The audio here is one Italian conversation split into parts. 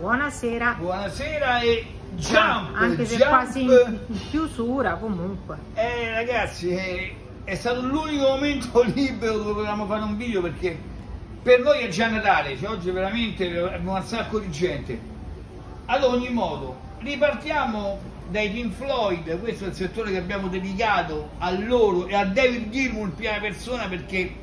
Buonasera. Buonasera e jump! Anche se jump. quasi in chiusura comunque. Eh ragazzi, eh, è stato l'unico momento libero dove potevamo fare un video perché per noi è già Natale, cioè oggi veramente abbiamo un sacco di gente. Ad ogni modo, ripartiamo dai Pink Floyd, questo è il settore che abbiamo dedicato a loro e a David Gilmour prima persona perché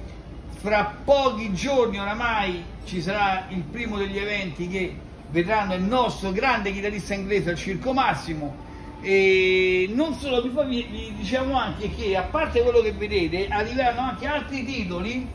fra pochi giorni oramai ci sarà il primo degli eventi che vedranno il nostro grande chitarrista inglese al Circo Massimo e non solo, vi, vi, diciamo anche che a parte quello che vedete arriveranno anche altri titoli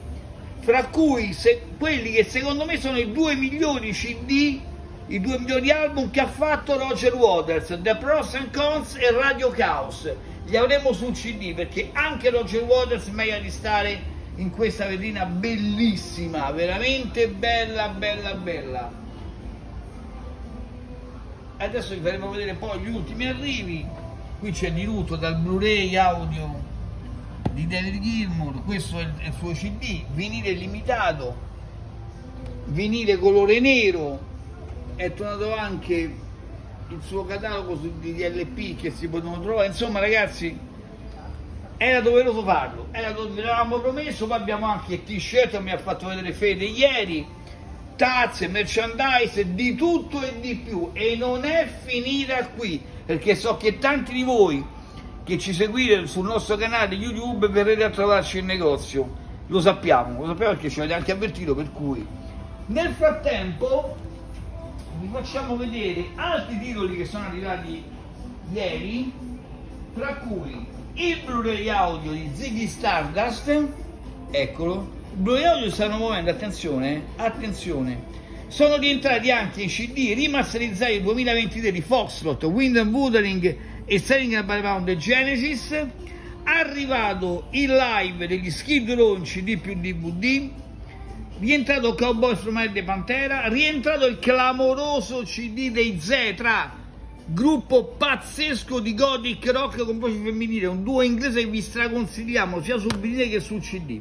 fra cui se, quelli che secondo me sono i due migliori CD i due migliori album che ha fatto Roger Waters, The Pros and Cons e Radio Chaos. Li avremo sul CD perché anche Roger Waters merita di stare in questa vetrina bellissima, veramente bella, bella, bella. Adesso vi faremo vedere poi gli ultimi arrivi. Qui c'è di tutto dal Blu-ray audio di David Gilmour, questo è il suo CD, vinile limitato, vinile colore nero, è tornato anche il suo catalogo su DLP che si potevano trovare. Insomma ragazzi era doveroso farlo. Era dove l'avevamo promesso. Poi abbiamo anche t-shirt mi ha fatto vedere Fede ieri tazze, merchandise di tutto e di più. E non è finita qui perché so che tanti di voi che ci seguite sul nostro canale YouTube verrete a trovarci in negozio. Lo sappiamo, lo sappiamo perché ci avete anche avvertito per cui nel frattempo vi facciamo vedere altri titoli che sono arrivati ieri, tra cui il Blu-ray audio di Ziggy Stardust, eccolo, Blu-ray audio stanno muovendo, attenzione, attenzione, sono rientrati anche i CD rimasterizzati 2023 di Foxtrot, Wind and Wuthering e Selling by Pound e Genesis, arrivato il live degli Skid Launch di più DVD, rientrato Cowboys from di Pantera, rientrato il clamoroso CD dei Zetra, gruppo pazzesco di gothic rock con voce femminile, un duo inglese che vi straconsigliamo sia sul vinile che sul CD.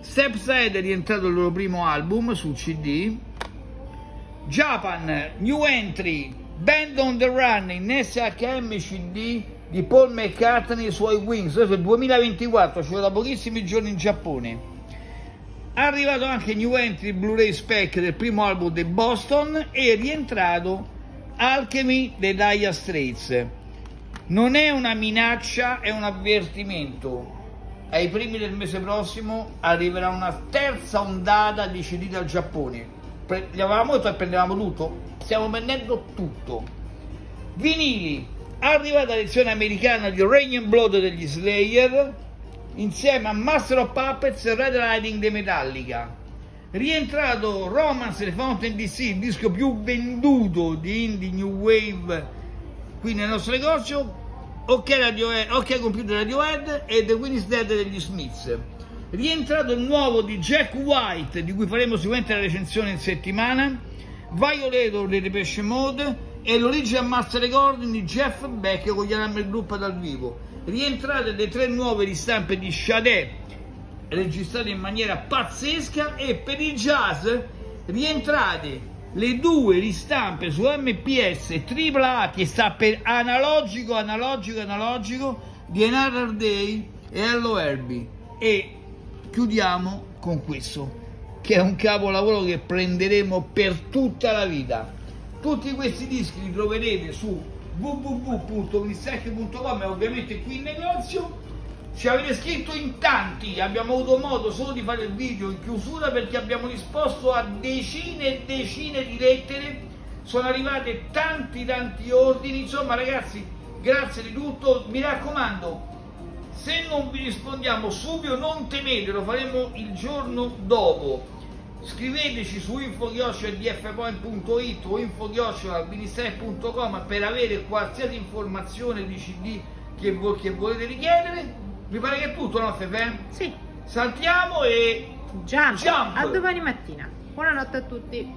Stepside è rientrato il loro primo album sul CD. Japan, New Entry, Band on the Run in SHM CD di Paul McCartney e i suoi Wings, questo è il 2024, cioè da pochissimi giorni in Giappone. È arrivato anche New Entry Blu-ray Spec del primo album di Boston e è rientrato Alchemy dei Dire Straits. Non è una minaccia, è un avvertimento. Ai primi del mese prossimo arriverà una terza ondata di CD dal Giappone. Pre- gli avevamo detto e prendevamo tutto? Stiamo prendendo tutto. Vinili, arrivata l'edizione americana di Rain and Blood degli Slayer, insieme a Master of Puppets e Red Riding dei Metallica. Rientrato Romance The Fountain DC, il disco più venduto di indie new wave qui nel nostro negozio, OK, Radiohead, OK Computer Radiohead e The is Dead degli Smiths. Rientrato il nuovo di Jack White, di cui faremo sicuramente la recensione in settimana, Violator di Depeche Mode e l'Original Master Recording di Jeff Beck con gli Alarm Group dal vivo rientrate le tre nuove ristampe di Sade registrate in maniera pazzesca e per il jazz rientrate le due ristampe su MPS AAA che sta per analogico, analogico, analogico di Another Day e Hello Herbie. E chiudiamo con questo che è un capolavoro che prenderemo per tutta la vita. Tutti questi dischi li troverete su www.mistecche.com e ovviamente qui in negozio ci avete scritto in tanti abbiamo avuto modo solo di fare il video in chiusura perché abbiamo risposto a decine e decine di lettere. Sono arrivate tanti tanti ordini. Insomma ragazzi grazie di tutto. Mi raccomando se non vi rispondiamo subito non temete lo faremo il giorno dopo. Scriveteci su info-dfpoint.it o info-ministeri.com per avere qualsiasi informazione di cd che, vo che, volete richiedere mi pare che è tutto no Fefe? Sì. Saltiamo e jump. a domani mattina. Buonanotte a tutti